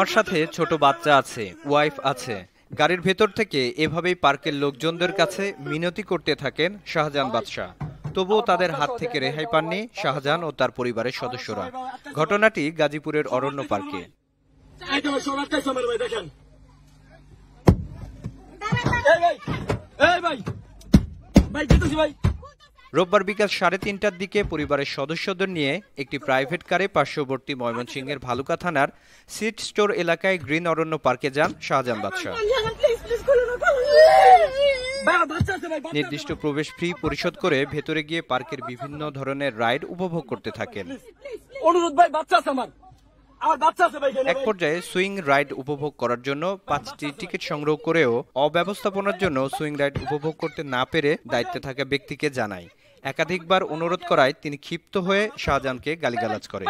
আমার সাথে ছোট বাচ্চা আছে ওয়াইফ আছে। গাড়ির ভেতর থেকে এভাবেই পার্কের লোকজনদের কাছে মিনতি করতে থাকেন শাহজাহান বাদশাহ। তবুও তাদের হাত থেকে রেহাই পাননি শাহজাহান ও তার পরিবারের সদস্যরা। ঘটনাটি গাজীপুরের অরণ্য পার্কে। রোববার বিকাল সাড়ে তিনটার দিকে পরিবারের সদস্যদের নিয়ে একটি প্রাইভেট কারে পার্শ্ববর্তী ময়মনসিংহের ভালুকা থানার সিট স্টোর এলাকায় গ্রিন অরণ্য পার্কে যান শাহজাহান বাদশাহ। নির্দিষ্ট প্রবেশ ফি পরিশোধ করে ভেতরে গিয়ে পার্কের বিভিন্ন ধরনের রাইড উপভোগ করতে থাকেন। অনুরোধ ভাই বাচ্চা আছে আমার। এক পর্যায়ে সুইং রাইড উপভোগ করার জন্য পাঁচটি টিকিট সংগ্রহ করেও অব্যবস্থাপনার জন্য সুইং রাইড উপভোগ করতে না পেরে দায়িত্বে থাকা ব্যক্তিকে জানায়। একাধিকবার অনুরোধ করায় তিনি ক্ষিপ্ত হয়ে শাহজাহানকে গালিগালাজ করে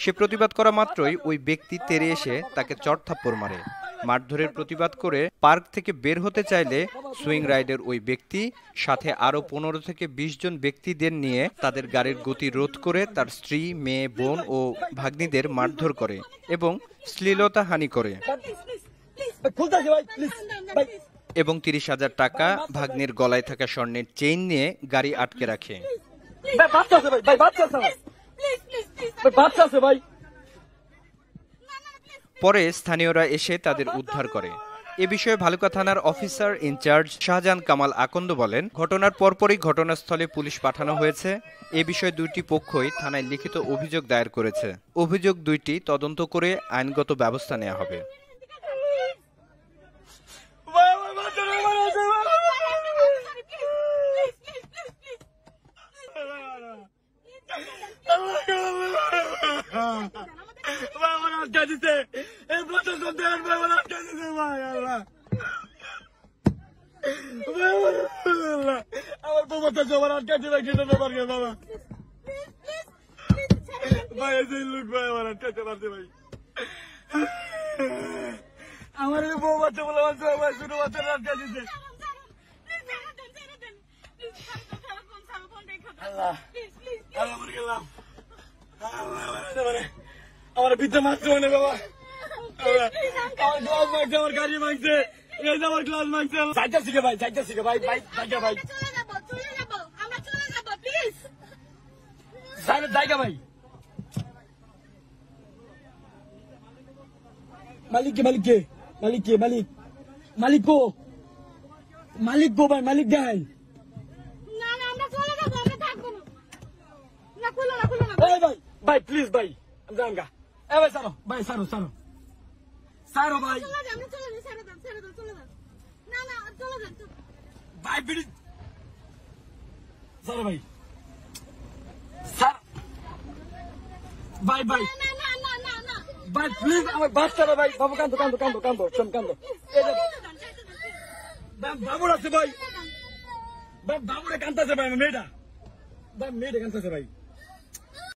সে প্রতিবাদ করা মাত্রই ওই ব্যক্তি তেরে এসে তাকে চট থাপ্পড় মারে মারধরের প্রতিবাদ করে পার্ক থেকে বের হতে চাইলে সুইং রাইডের ওই ব্যক্তি সাথে আরও পনেরো থেকে বিশ জন ব্যক্তিদের নিয়ে তাদের গাড়ির গতি রোধ করে তার স্ত্রী মেয়ে বোন ও ভাগ্নিদের মারধর করে এবং শ্লীলতা হানি করে এবং তিরিশ হাজার টাকা ভাগ্নির গলায় থাকা স্বর্ণের চেইন নিয়ে গাড়ি আটকে রাখে। পরে স্থানীয়রা এসে তাদের উদ্ধার করে। এ বিষয়ে ভালুকা থানার officer in charge Shahjahan Kamal Akand বলেন ঘটনার পরপরই ঘটনাস্থলে পুলিশ পাঠানো হয়েছে। এ বিষয়ে দুইটি পক্ষই থানায় লিখিত অভিযোগ দায়ের করেছে। অভিযোগ দুইটি তদন্ত করে আইনগত ব্যবস্থা নেওয়া হবে ভাই আমার বাচ্চা আছে আমার আছে ভাই আমার আটকা দিতে এই সন্ধ্যে ভাই আমার আটকা দিতে ভাই আল্লাহ। আমার আমার আছে, আমার আটকা দিতে খেতে না পারবে বাবা। ভাই এই লোক ভাই আমার আটকাতে পারছে ভাই। আমার এই বউ বাচ্চা বলে বাচ্চা ভাই ছোট বাচ্চা আটকা দিতে আল্লাহ। আল্লাহ আমার বিদ্যা মারছে মানে বাবা। আমার গ্লাস মারছে আমার গাড়ি মারছে। এই যে আমার গ্লাস মারছে। সাইকেল শিখে ভাই সাইকেল শিখে ভাই ভাই সাইকেল ভাই। জায়গা ভাই। মালিক কে মালিক কে? মালিক কে মালিক? মালিক কো? মালিক কো ভাই মালিক দেয় ভাই ভাই প্লিজ ভাই আমি এ ভাই সারো ভাই সারো সারো সারো ভাই। ভাই বিড়ি সারো ভাই। সার ভাই ভাই। ভাই প্লিজ আমার বাচ্চারা ভাই। বাবু কান্দো কান্দো কান্দো কান্দো চম কান্দো। বাবুর আছে ভাই। বাবুরে কান্দাছে ভাই মেয়েটা। মেয়েটা কান্দাছে ভাই।